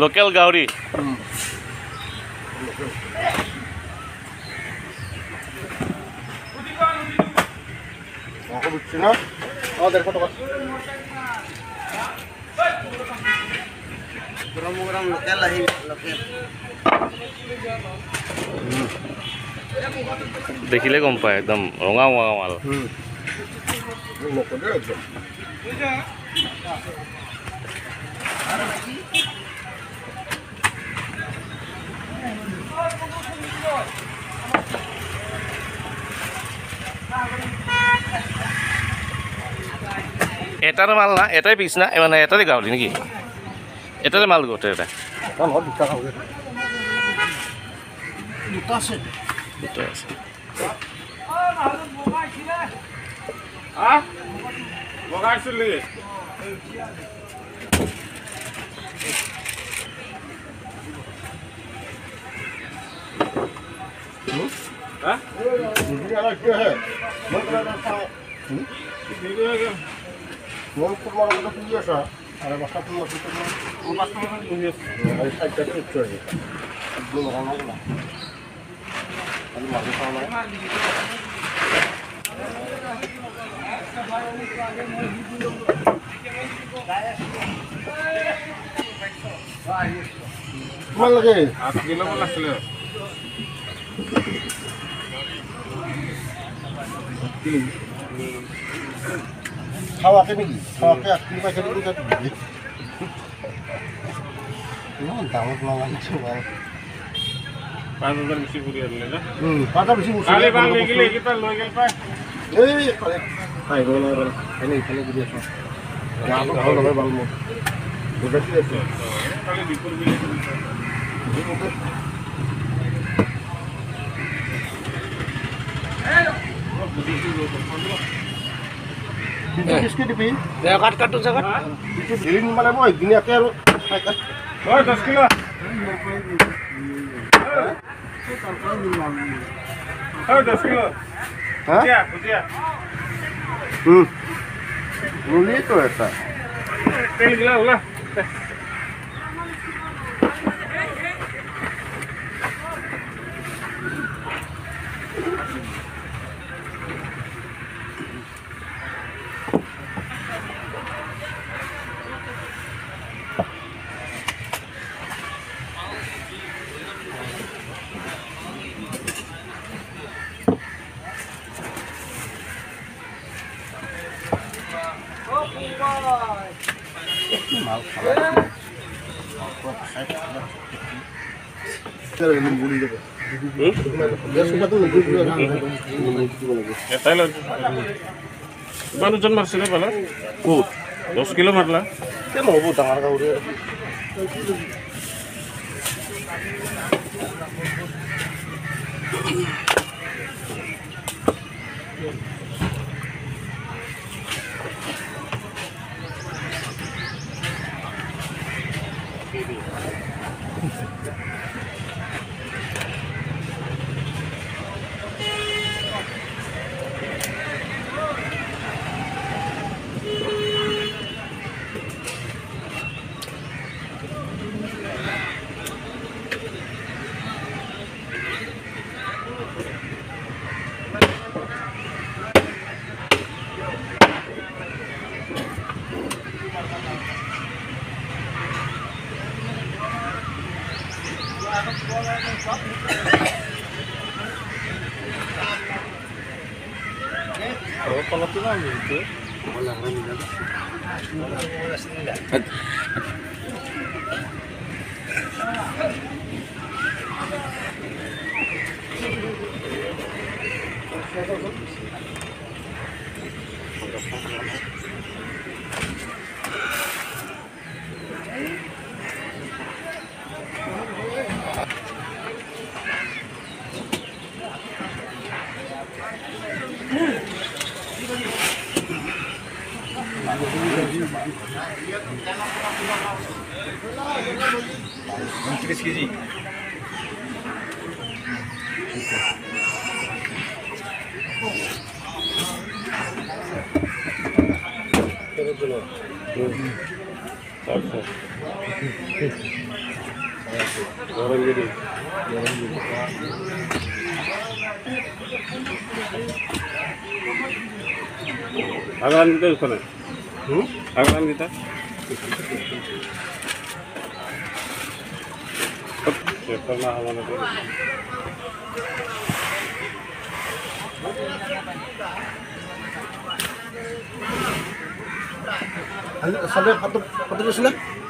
Local গাহৰি মাংস বিকছি না অঁ ডেৰশ টকা গৰম গৰম লোকেল আহিল লোকেল দেখিলে গম পায় একদম ৰঙা ৰঙা মাল নকৰে একদম এটাৰে মাল না এটাই পিচ না মানে এটাৰে গাহৰি নেকি? এটাৰে মাল গোটেই এটা। তাৰ মোহনপুর মরমটা খুঁজে আসা আর বাসাপুর তোমার লাগে আট কিলো লাগছিল। তিন খাওয়াকে নাকি? খাওয়াকে এক কিলো পয়সা দিবি তাতে? দিবি ইমান দামত লগাইছো বাৰু। পাঁচ হাজাৰ বিস্কুট দিবি কাট কাটো জেগাত দেৰি মানে মই ধুনীয়াকৈ আৰু খাই খাই হয় দহ কিলো হয় দহ কিলো হা ভুজিয়া ভুজিয়া মাল মানুষজন মারছে পালা? কোট দশ কিলো মারলা। কেন হব ডাঙর কাউরে? Kalau kalau itu, malah ramai. Thank you. উনত্রিশ কেজি গরমগিরি গরমগিরি আগামীতে ওখানে 응? 아, 감사합니다. 얼마 하나 더. Sampai 14 14 lah.